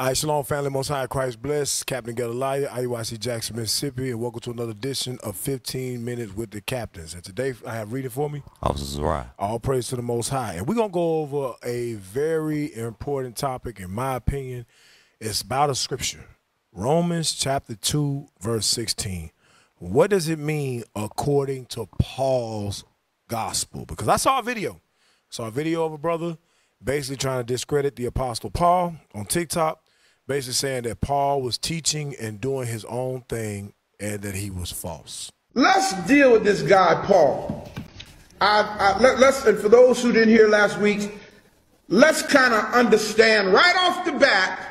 All right, Shalom family, Most High Christ bless. Captain Gedaliah, IUIC Jackson, Mississippi, and welcome to another edition of 15 Minutes with the Captains. And today I have reading for me. Officer Zariah. All praise to the Most High. And we're going to go over a very important topic, in my opinion. It's about a scripture. Romans chapter 2, verse 16. What does it mean according to Paul's gospel? Because I saw a video. saw a video of a brother basically trying to discredit the Apostle Paul on TikTok basically saying that Paul was teaching and doing his own thing and that he was false. Let's deal with this guy, Paul. I, I, let, us and for those who didn't hear last week, let's kind of understand right off the bat,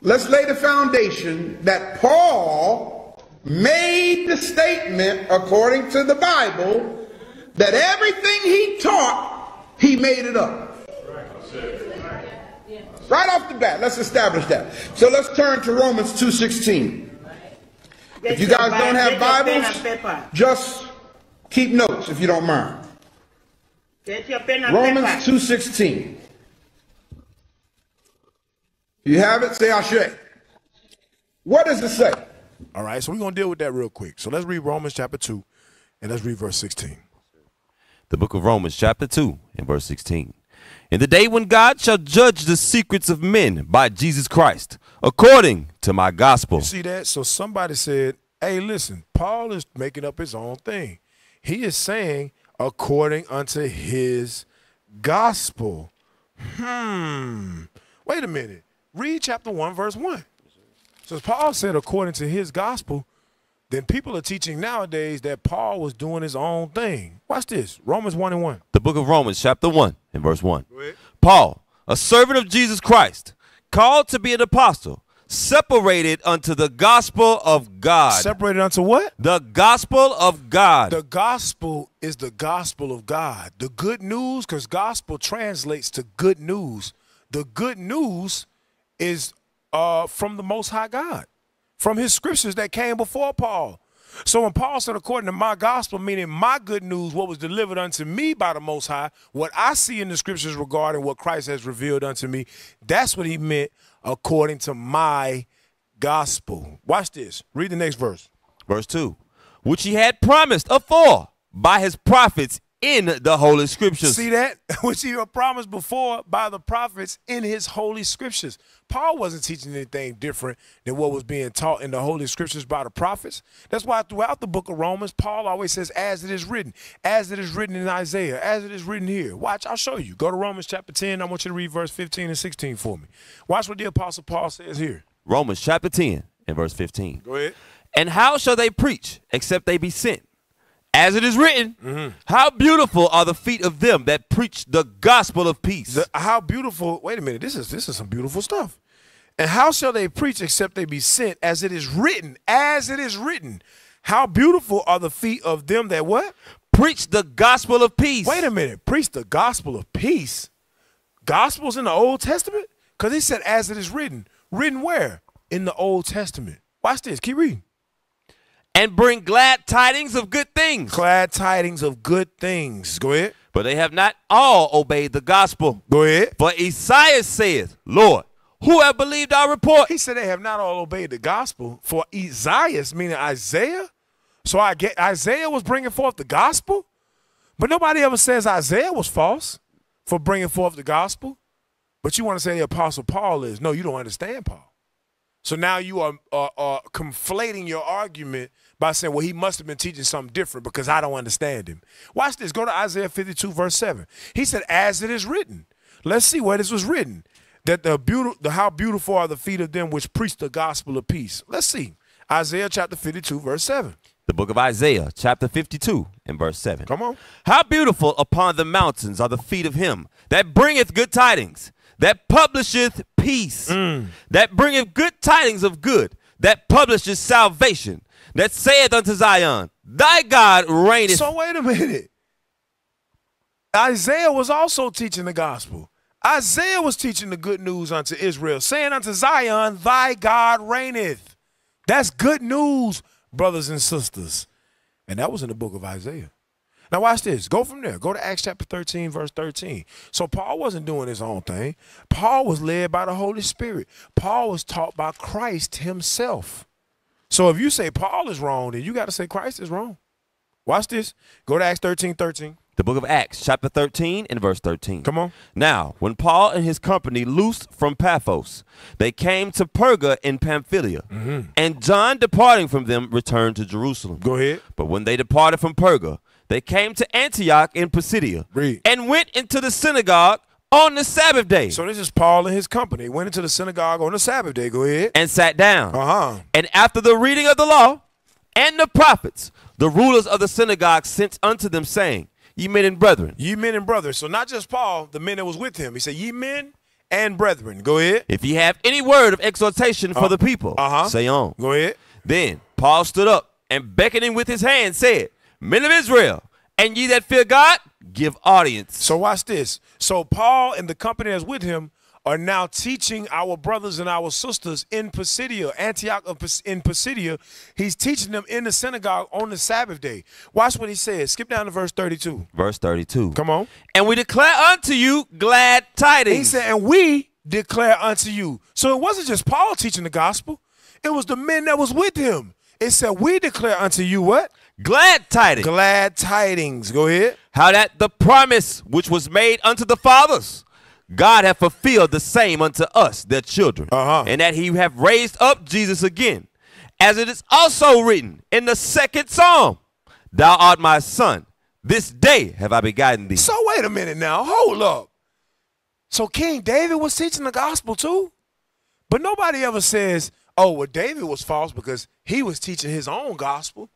let's lay the foundation that Paul made the statement, according to the Bible, that everything he taught, he made it up. Right off the bat, let's establish that. So let's turn to Romans 2.16. If you guys don't have Bibles, just keep notes if you don't mind. Romans 2.16. You have it? Say I Ashe. What does it say? All right, so we're going to deal with that real quick. So let's read Romans chapter 2 and let's read verse 16. The book of Romans chapter 2 and verse 16 in the day when God shall judge the secrets of men by Jesus Christ, according to my gospel. You see that? So somebody said, hey, listen, Paul is making up his own thing. He is saying, according unto his gospel. Hmm. Wait a minute. Read chapter 1, verse 1. So Paul said, according to his gospel, then people are teaching nowadays that Paul was doing his own thing. Watch this Romans 1 and 1. The book of Romans, chapter 1, and verse 1. Paul, a servant of Jesus Christ, called to be an apostle, separated unto the gospel of God. Separated unto what? The gospel of God. The gospel is the gospel of God. The good news, because gospel translates to good news. The good news is uh, from the Most High God from his scriptures that came before Paul. So when Paul said, according to my gospel, meaning my good news, what was delivered unto me by the Most High, what I see in the scriptures regarding what Christ has revealed unto me, that's what he meant according to my gospel. Watch this. Read the next verse. Verse 2. Which he had promised afore by his prophets in the Holy Scriptures. See that? Which he promised before by the prophets in his Holy Scriptures. Paul wasn't teaching anything different than what was being taught in the Holy Scriptures by the prophets. That's why throughout the book of Romans, Paul always says, as it is written, as it is written in Isaiah, as it is written here. Watch, I'll show you. Go to Romans chapter 10. I want you to read verse 15 and 16 for me. Watch what the Apostle Paul says here. Romans chapter 10 and verse 15. Go ahead. And how shall they preach except they be sent? As it is written, mm-hmm. how beautiful are the feet of them that preach the gospel of peace. The, how beautiful, wait a minute, this is this is some beautiful stuff. And how shall they preach except they be sent? As it is written, as it is written. How beautiful are the feet of them that what? Preach the gospel of peace. Wait a minute, preach the gospel of peace. Gospels in the Old Testament? Because he said, as it is written. Written where? In the Old Testament. Watch this, keep reading and bring glad tidings of good things. Glad tidings of good things. Go ahead. But they have not all obeyed the gospel. Go ahead. For Isaiah saith, Lord, who have believed our report? He said they have not all obeyed the gospel. For Isaiah, meaning Isaiah. So I get Isaiah was bringing forth the gospel, but nobody ever says Isaiah was false for bringing forth the gospel. But you want to say the apostle Paul is? No, you don't understand Paul. So now you are, are, are, conflating your argument by saying, well, he must have been teaching something different because I don't understand him. Watch this. Go to Isaiah 52, verse 7. He said, as it is written. Let's see where this was written. That the beautiful, the, how beautiful are the feet of them which preach the gospel of peace. Let's see. Isaiah chapter 52, verse 7. The book of Isaiah, chapter 52, and verse 7. Come on. How beautiful upon the mountains are the feet of him that bringeth good tidings that publisheth peace, mm. that bringeth good tidings of good, that publisheth salvation, that saith unto Zion, Thy God reigneth. So wait a minute. Isaiah was also teaching the gospel. Isaiah was teaching the good news unto Israel, saying unto Zion, Thy God reigneth. That's good news, brothers and sisters. And that was in the book of Isaiah. Now watch this. Go from there. Go to Acts chapter 13, verse 13. So Paul wasn't doing his own thing. Paul was led by the Holy Spirit. Paul was taught by Christ himself. So if you say Paul is wrong, then you got to say Christ is wrong. Watch this. Go to Acts 13, 13. The book of Acts, chapter 13 and verse 13. Come on. Now, when Paul and his company loosed from Paphos, they came to Perga in Pamphylia. Mm-hmm. And John, departing from them, returned to Jerusalem. Go ahead. But when they departed from Perga, they came to Antioch in Pisidia Read. and went into the synagogue on the Sabbath day So this is Paul and his company. Went into the synagogue on the Sabbath day. Go ahead. and sat down. Uh-huh. And after the reading of the law and the prophets, the rulers of the synagogue sent unto them, saying, Ye men and brethren, Ye men and brothers. So not just Paul, the men that was with him. He said, Ye men and brethren. Go ahead. if ye have any word of exhortation for the people, Uh-huh. say on. Go ahead. Then Paul stood up and beckoning with his hand said, Men of Israel, and ye that fear God, give audience. So watch this. So Paul and the company that's with him are now teaching our brothers and our sisters in Pisidia, Antioch of in Pisidia. He's teaching them in the synagogue on the Sabbath day. Watch what he says. Skip down to verse 32. Verse 32. Come on. And we declare unto you glad tidings. He said, and we declare unto you. So it wasn't just Paul teaching the gospel. It was the men that was with him. It said, we declare unto you what? Glad tidings. Glad tidings. Go ahead. how that the promise which was made unto the fathers, God hath fulfilled the same unto us, their children, Uh-huh. and that he have raised up Jesus again, as it is also written in the second psalm, Thou art my son, this day have I begotten thee. So wait a minute now. Hold up. So King David was teaching the gospel too? But nobody ever says, oh, well, David was false because he was teaching his own gospel.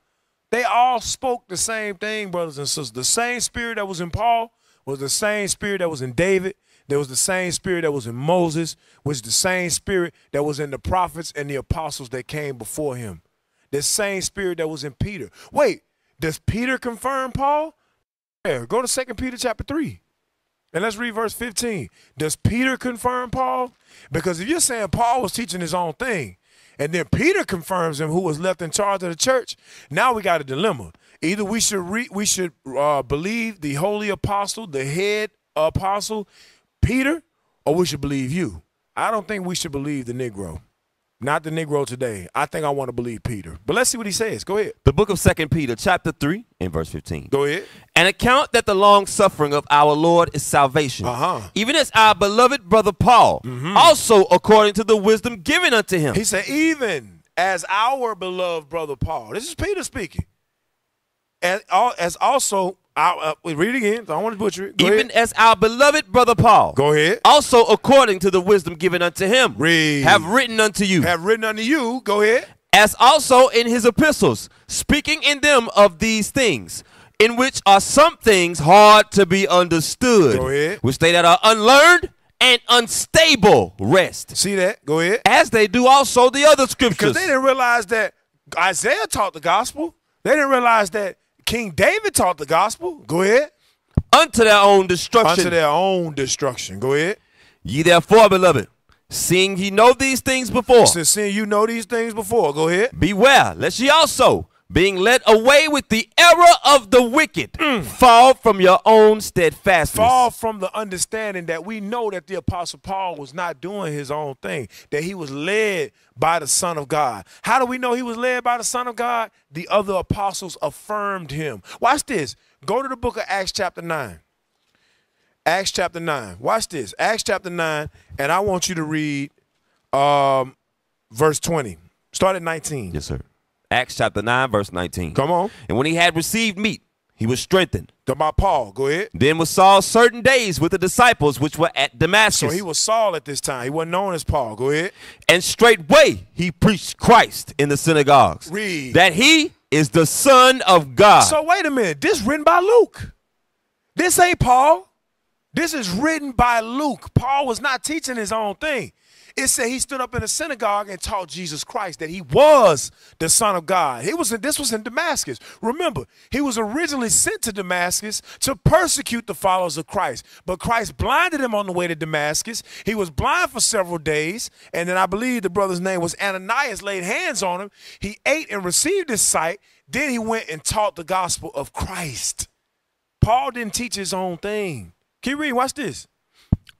They all spoke the same thing, brothers and sisters. The same spirit that was in Paul was the same spirit that was in David. There was the same spirit that was in Moses, was the same spirit that was in the prophets and the apostles that came before him. The same spirit that was in Peter. Wait, does Peter confirm Paul? Yeah, go to Second Peter chapter 3. And let's read verse 15. Does Peter confirm Paul? Because if you're saying Paul was teaching his own thing, and then Peter confirms him, who was left in charge of the church, now we got a dilemma. Either we should re- we should uh, believe the holy apostle, the head apostle, Peter, or we should believe you. I don't think we should believe the Negro. Not the Negro today. I think I want to believe Peter. But let's see what he says. Go ahead. The book of Second Peter, chapter 3, and verse 15. Go ahead. An account that the long suffering of our Lord is salvation. Uh-huh. Even as our beloved brother Paul, also according to the wisdom given unto him. He said, even as our beloved brother Paul. This is Peter speaking. And al- as also, our, uh, read it again. So I don't want to butcher it. Go even ahead. as our beloved brother Paul, Go ahead. also according to the wisdom given unto him, Read. have written unto you, Have written unto you. Go ahead. as also in his epistles, speaking in them of these things, in which are some things hard to be understood, Go ahead. which they that are unlearned and unstable wrest, See that? Go ahead. as they do also the other scriptures. Because they didn't realize that Isaiah taught the gospel. They didn't realize that King David taught the gospel. Go ahead. unto their own destruction. Unto their own destruction. Go ahead. Ye therefore, beloved, seeing ye know these things before, Since seeing you know these things before. Go ahead. beware lest ye also, being led away with the error of the wicked, fall from your own steadfastness. fall from the understanding that we know that the apostle paul was not doing his own thing that he was led by the son of god. How do we know he was led by the son of god? The other apostles affirmed him. Watch this. Go to the book of acts chapter 9 acts chapter 9 watch this. Acts chapter 9 and i want you to read um, verse 20 start at 19 Yes, sir. Acts chapter 9, verse 19. come on And when he had received meat, he was strengthened. about paul go ahead Then was Saul certain days with the disciples which were at Damascus. so he was saul at this time he wasn't known as paul go ahead and straightway he preached Christ in the synagogues. Read. That he is the Son of God. So wait a minute. This written by Luke. This ain't Paul. This is written by Luke. Paul was not teaching his own thing. It said he stood up in a synagogue and taught Jesus Christ that he was the Son of God. He was this was in Damascus. Remember, he was originally sent to Damascus to persecute the followers of Christ. But Christ blinded him on the way to Damascus. He was blind for several days, and then I believe the brother's name was Ananias. Laid hands on him. He ate and received his sight. Then he went and taught the gospel of Christ. Paul didn't teach his own thing. Keep reading. Watch this.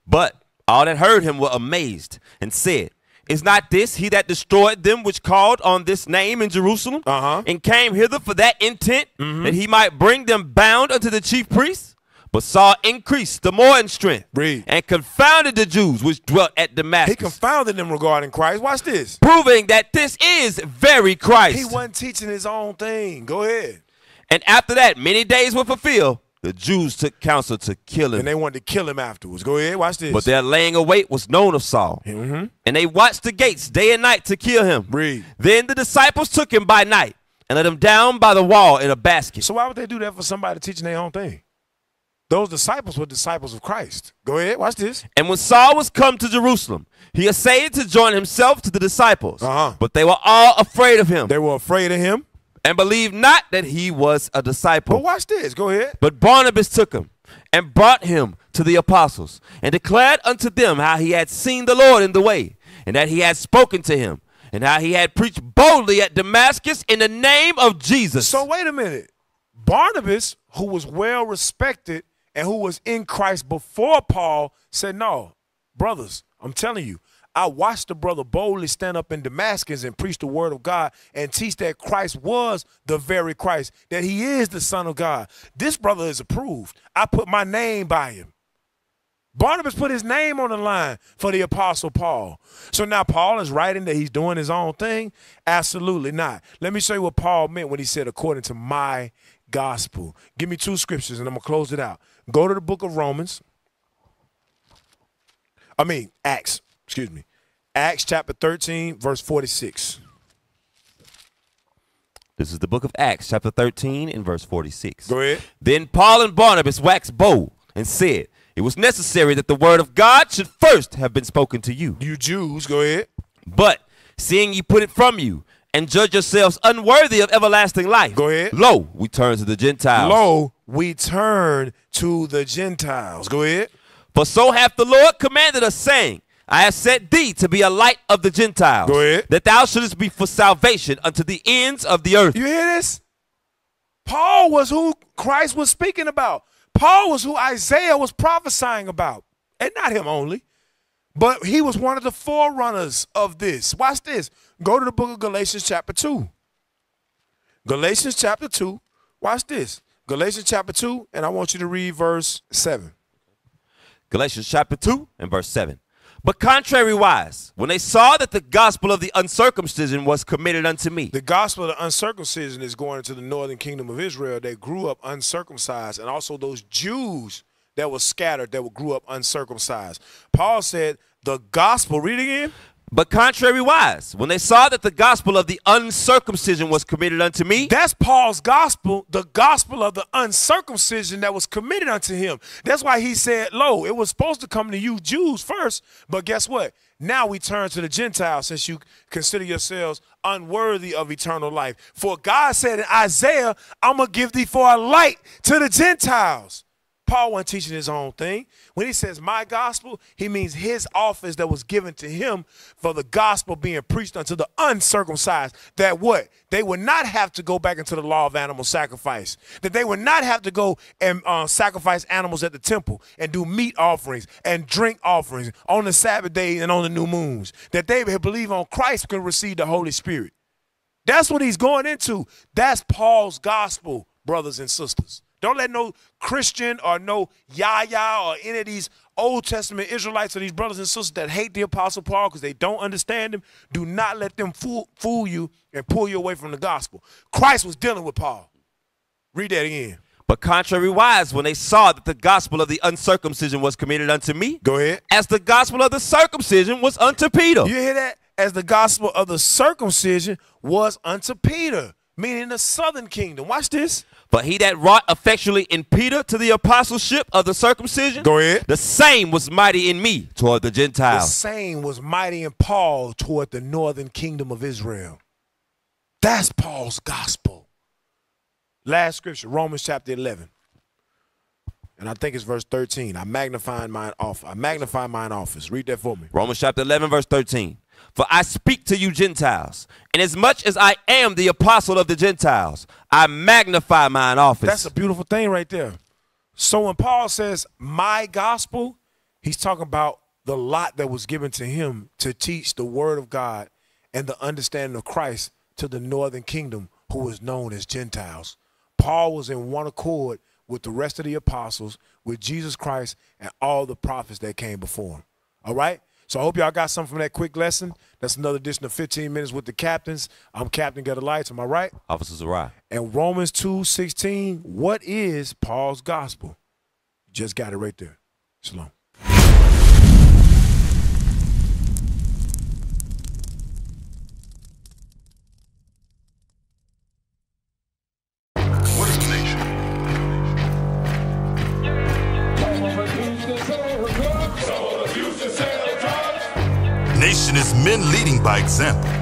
But all that heard him were amazed and said, Is not this he that destroyed them which called on this name in Jerusalem Uh-huh. and came hither for that intent that he might bring them bound unto the chief priests? But Saul increased the more in strength Read. and confounded the Jews which dwelt at Damascus. He confounded them regarding Christ. Watch this. proving that this is very Christ. He wasn't teaching his own thing. Go ahead. and after that, many days were fulfilled. The Jews took counsel to kill him. And they wanted to kill him afterwards. Go ahead. Watch this. But their laying await was known of Saul. Mhm. And they watched the gates day and night to kill him. Read. Then the disciples took him by night and let him down by the wall in a basket. So why would they do that for somebody teaching their own thing? Those disciples were disciples of Christ. Go ahead. Watch this. And when Saul was come to Jerusalem, he essayed to join himself to the disciples. Uh-huh. But they were all afraid of him They were afraid of him. And believed not that he was a disciple. But watch this. Go ahead. But Barnabas took him and brought him to the apostles and declared unto them how he had seen the Lord in the way and that he had spoken to him and how he had preached boldly at Damascus in the name of Jesus. So wait a minute. Barnabas, who was well respected and who was in Christ before Paul, said, No, brothers, I'm telling you, I watched the brother boldly stand up in Damascus and preach the word of God and teach that Christ was the very Christ, that he is the Son of God. This brother is approved. I put my name by him. Barnabas put his name on the line for the apostle Paul. So now Paul is writing that he's doing his own thing? Absolutely not. Let me show you what Paul meant when he said, according to my gospel. Give me two scriptures and I'm going to close it out. Go to the book of Romans. I mean, Acts, excuse me. Acts chapter 13, verse 46. this is the book of Acts, chapter 13, and verse 46. Go ahead. Then Paul and Barnabas waxed bold and said, It was necessary that the word of God should first have been spoken to you. You Jews, go ahead. But seeing ye put it from you, and judge yourselves unworthy of everlasting life. Go ahead. Lo, we turn to the Gentiles. Lo, we turn to the Gentiles. Go ahead. For so hath the Lord commanded us, saying, I have set thee to be a light of the Gentiles, Go ahead. that thou shouldest be for salvation unto the ends of the earth. You hear this? Paul was who Christ was speaking about. Paul was who Isaiah was prophesying about. And not him only, but he was one of the forerunners of this. Watch this. Go to the book of Galatians, chapter 2. Galatians, chapter 2. Watch this. Galatians, chapter 2, and I want you to read verse 7. Galatians chapter 2 and verse 7. But contrariwise, when they saw that the gospel of the uncircumcision was committed unto me, The gospel of the uncircumcision is going into the northern kingdom of Israel that grew up uncircumcised, and also those Jews that were scattered that grew up uncircumcised. Paul said, The gospel, read it again. But contrariwise, when they saw that the gospel of the uncircumcision was committed unto me, That's Paul's gospel, the gospel of the uncircumcision that was committed unto him. That's why he said, Lo, it was supposed to come to you Jews first, but guess what? Now we turn to the Gentiles since you consider yourselves unworthy of eternal life. For God said in Isaiah, I'm going to give thee for a light to the Gentiles. Paul wasn't teaching his own thing. When he says my gospel, he means his office that was given to him for the gospel being preached unto the uncircumcised. That what? They would not have to go back into the law of animal sacrifice. That they would not have to go and uh, sacrifice animals at the temple and do meat offerings and drink offerings on the Sabbath day and on the new moons. That they believe on Christ can receive the Holy Spirit. That's what he's going into. That's Paul's gospel, brothers and sisters. Don't let no Christian or no Yahya or any of these Old Testament Israelites or these brothers and sisters that hate the Apostle Paul because they don't understand him, do not let them fool, fool you and pull you away from the gospel. Christ was dealing with Paul. Read that again. but contrariwise, when they saw that the gospel of the uncircumcision was committed unto me, Go ahead. as the gospel of the circumcision was unto Peter. You hear that? As the gospel of the circumcision was unto Peter, meaning the southern kingdom. Watch this. But he that wrought effectually in Peter to the apostleship of the circumcision, Go ahead. the same was mighty in me toward the Gentiles. The same was mighty in Paul toward the northern kingdom of Israel. That's Paul's gospel. Last scripture, Romans chapter 11. And I think it's verse 13. I magnify mine office. I magnify mine office. Read that for me. Romans chapter 11, verse 13. For I speak to you Gentiles, and as much as I am the apostle of the Gentiles, I magnify mine office. That's a beautiful thing right there. So when Paul says my gospel, he's talking about the lot that was given to him to teach the word of God and the understanding of Christ to the northern kingdom, who was known as Gentiles. Paul was in one accord with the rest of the apostles, with Jesus Christ and all the prophets that came before him. All right? So I hope y'all got something from that quick lesson. That's another edition of 15 Minutes with the Captains. I'm Captain Lights. Am I right? Officer Sarai. And Romans 2 16, what is Paul's gospel? Just got it right there. Shalom. Is men leading by example.